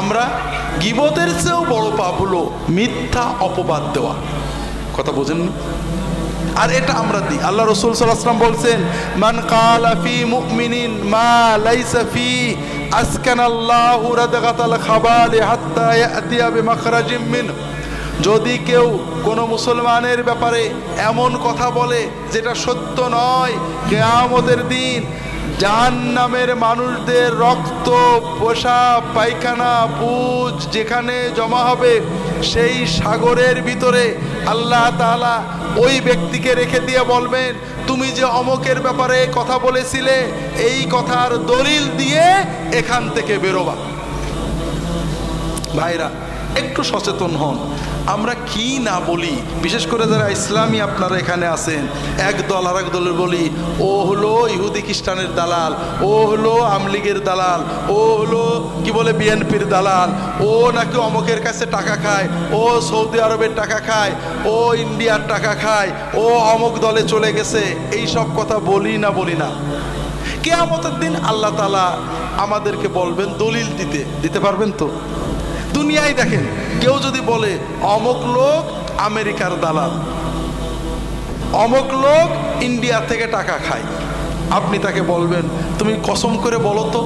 আমরা গিবতের চেয়েও বড় পাপ হলো মিথ্যা অপবাদ দেওয়া। কথা বোঝেননি আর এটা আমরা দিই। আল্লাহ রসুল সাল্লাম বলছেন, মান কালা ফি মুমিনিন মা লাইসা ফি আসকান আল্লাহ রাদগাতাল খাবালি হাত্তা ইয়াতিয়া বিমাখরাজিম মিন। যদি কেউ কোনো মুসলমানের ব্যাপারে এমন কথা বলে যেটা সত্য নয়, কেয়ামতের দিন জাহান্নামের মানুষদের রক্ত পোশাক পায়খানা, পুজ যেখানে জমা হবে, সেই সাগরের ভিতরে আল্লাহ তাআলা ওই ব্যক্তিকে রেখে দিয়ে বলবেন, তুমি যে অমকের ব্যাপারে কথা বলেছিলে, এই কথার দলিল দিয়ে এখান থেকে বেরোবা। ভাইরা একটু সচেতন হন। আমরা কি না বলি? বিশেষ করে যারা ইসলামী আপনারা এখানে আছেন, এক দল আর এক দলের বলি, ও হলো ইহুদি খ্রিস্টানের দালাল, ও হলো আমলিগের দালাল, ও হলো কি বলে বিএনপির দালাল, ও নাকি অমকের কাছে টাকা খায়, ও সৌদি আরবের টাকা খায়, ও ইন্ডিয়ার টাকা খায়, ও অমক দলে চলে গেছে। এই সব কথা বলি না বলি না। কেয়ামতের দিন আল্লাহ তালা আমাদেরকে বলবেন দলিল দিতে। দিতে পারবেন তো? দুনিয়ায় দেখেন, কেউ যদি বলে, অমক লোক আমেরিকার দালাল, অমক লোক ইন্ডিয়া থেকে টাকা খায়। আপনি তাকে বলবেন, তুমি কসম করে বলো তো,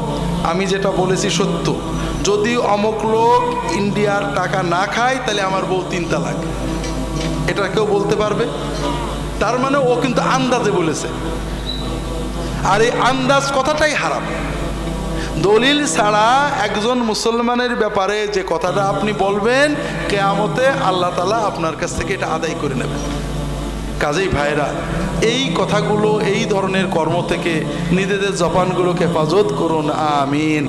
আমি যেটা বলেছি সত্য। যদি অমক লোক ইন্ডিয়ার টাকা না খায়, তাহলে আমার বউ তিন তালাক। এটা কেউ বলতে পারবে? তার মানে ও কিন্তু আন্দাজে বলেছে। আর এই আন্দাজ কথাটাই হারাম। দলিল ছাড়া একজন মুসলমানের ব্যাপারে যে কথাটা আপনি বলবেন, কেয়ামতে আল্লাহ তালা আপনার কাছ থেকে এটা আদায় করে নেবেন কাজেই ভাইরা এই কথাগুলো, এই ধরনের কর্ম থেকে নিজেদের জপানগুলোকে হেফাজত করুন, আমিন।